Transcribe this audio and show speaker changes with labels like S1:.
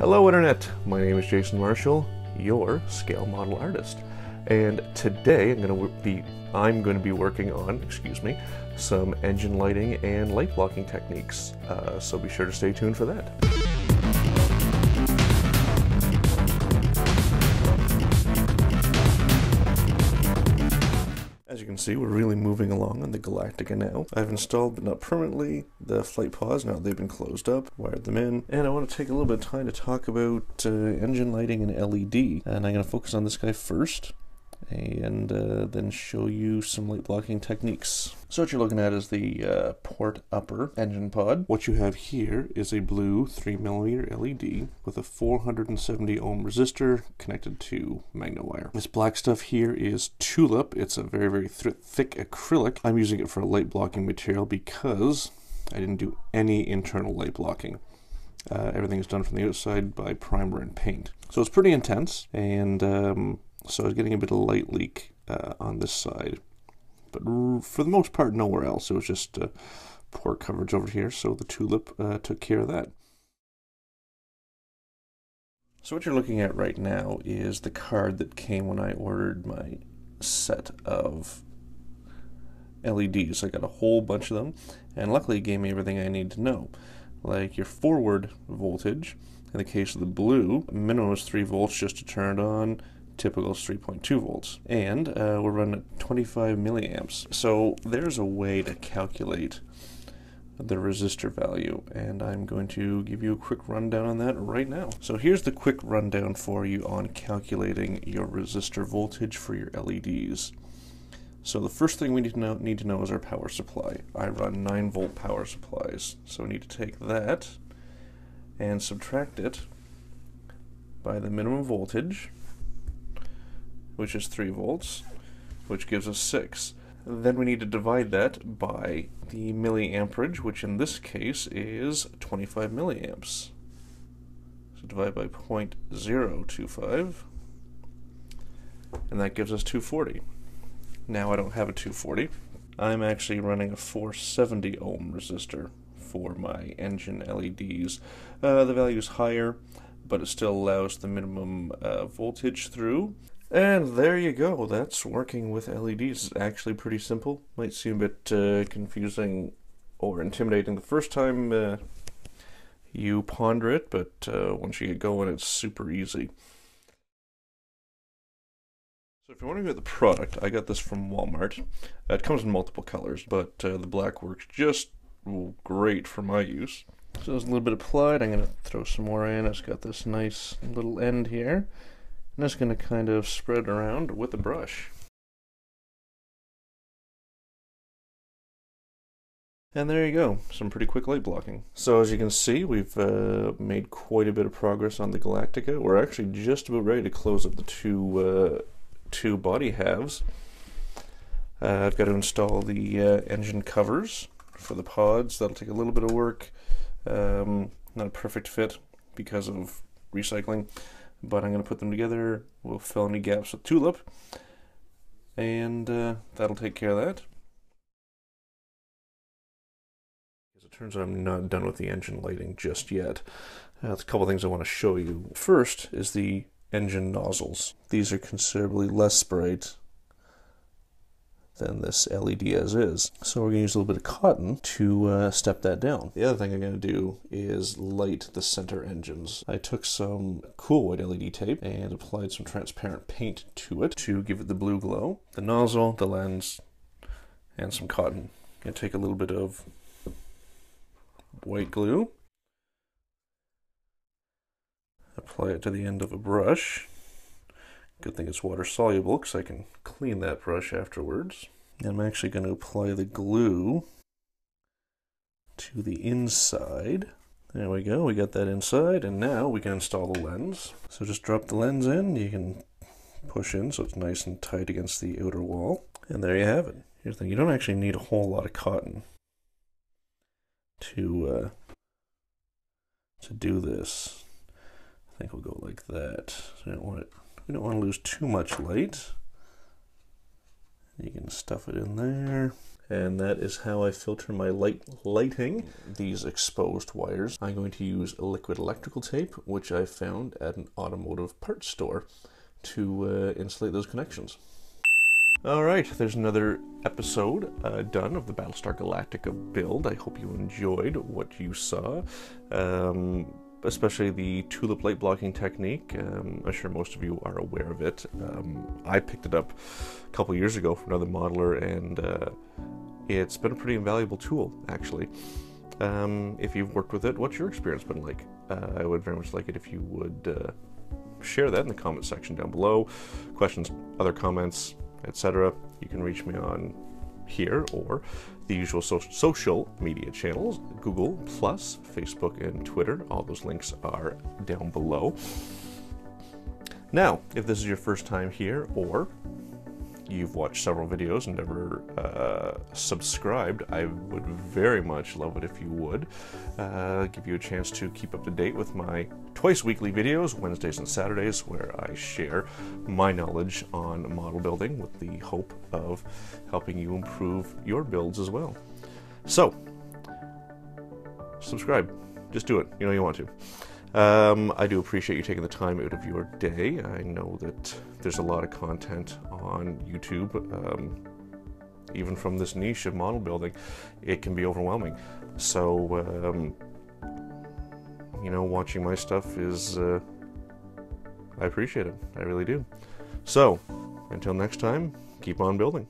S1: Hello Internet, my name is Jason Marshall, your scale model artist. And today I'm going to be I'm going to be working on, excuse me, some engine lighting and light blocking techniques. Uh, so be sure to stay tuned for that. As you can see, we're really moving along on the Galactica now. I've installed, but not permanently, the flight pods. Now they've been closed up, wired them in, and I want to take a little bit of time to talk about uh, engine lighting and LED. And I'm going to focus on this guy first and uh, then show you some light blocking techniques. So what you're looking at is the uh, port upper engine pod. What you have here is a blue 3mm LED with a 470 ohm resistor connected to magna wire. This black stuff here is Tulip. It's a very, very th thick acrylic. I'm using it for a light blocking material because I didn't do any internal light blocking. Uh, everything is done from the outside by primer and paint. So it's pretty intense, and um, so I was getting a bit of light leak uh, on this side. But for the most part, nowhere else. It was just uh, poor coverage over here, so the Tulip uh, took care of that. So what you're looking at right now is the card that came when I ordered my set of LEDs. I got a whole bunch of them, and luckily it gave me everything I need to know. Like your forward voltage, in the case of the blue, minimum is 3 volts just to turn it on, typical is 3.2 volts. And uh, we're running at 25 milliamps. So there's a way to calculate the resistor value and I'm going to give you a quick rundown on that right now. So here's the quick rundown for you on calculating your resistor voltage for your LEDs. So the first thing we need to know, need to know is our power supply. I run 9 volt power supplies. So we need to take that and subtract it by the minimum voltage which is 3 volts, which gives us 6. Then we need to divide that by the milliamperage, which in this case is 25 milliamps. So divide by 0.025, and that gives us 240. Now I don't have a 240. I'm actually running a 470 ohm resistor for my engine LEDs. Uh, the value is higher, but it still allows the minimum uh, voltage through. And there you go. That's working with LEDs. It's actually pretty simple. Might seem a bit uh, confusing or intimidating the first time uh, you ponder it, but uh, once you get going, it's super easy. So if you're wondering about the product, I got this from Walmart. Uh, it comes in multiple colors, but uh, the black works just great for my use. So there's a little bit applied. I'm going to throw some more in. It's got this nice little end here. I'm just going to kind of spread around with a brush. And there you go, some pretty quick light blocking. So as you can see, we've uh, made quite a bit of progress on the Galactica. We're actually just about ready to close up the two, uh, two body halves. Uh, I've got to install the uh, engine covers for the pods. That'll take a little bit of work. Um, not a perfect fit because of recycling but I'm going to put them together. We'll fill any gaps with Tulip, and uh, that'll take care of that. As it turns out, I'm not done with the engine lighting just yet. Uh, there's a couple things I want to show you. First is the engine nozzles. These are considerably less bright than this LED as is. So we're going to use a little bit of cotton to uh, step that down. The other thing I'm going to do is light the center engines. I took some cool white LED tape and applied some transparent paint to it to give it the blue glow. The nozzle, the lens, and some cotton. I'm going to take a little bit of white glue, apply it to the end of a brush, Good thing it's water soluble because I can clean that brush afterwards. And I'm actually going to apply the glue to the inside. There we go, we got that inside, and now we can install the lens. So just drop the lens in, you can push in so it's nice and tight against the outer wall. And there you have it. Here's the thing, you don't actually need a whole lot of cotton to, uh, to do this. I think we'll go like that. I don't want it we don't want to lose too much light. You can stuff it in there. and that is how I filter my light lighting. These exposed wires. I'm going to use liquid electrical tape, which I found at an automotive parts store, to uh, insulate those connections. All right, there's another episode uh, done of the Battlestar Galactica build. I hope you enjoyed what you saw. Um, especially the tulip light blocking technique. Um, I'm sure most of you are aware of it. Um, I picked it up a couple years ago from another modeler, and uh, it's been a pretty invaluable tool, actually. Um, if you've worked with it, what's your experience been like? Uh, I would very much like it if you would uh, share that in the comment section down below. Questions, other comments, etc. You can reach me on here or the usual so- social media channels Google, Plus, Facebook, and Twitter. All those links are down below. Now, if this is your first time here or you've watched several videos and never uh, subscribed, I would very much love it if you would. Uh, give you a chance to keep up to date with my twice weekly videos, Wednesdays and Saturdays, where I share my knowledge on model building with the hope of helping you improve your builds as well. So, subscribe. Just do it. You know you want to. Um, I do appreciate you taking the time out of your day. I know that there's a lot of content on YouTube, um, even from this niche of model building. It can be overwhelming. So, um, you know, watching my stuff is, uh, I appreciate it. I really do. So, until next time, keep on building.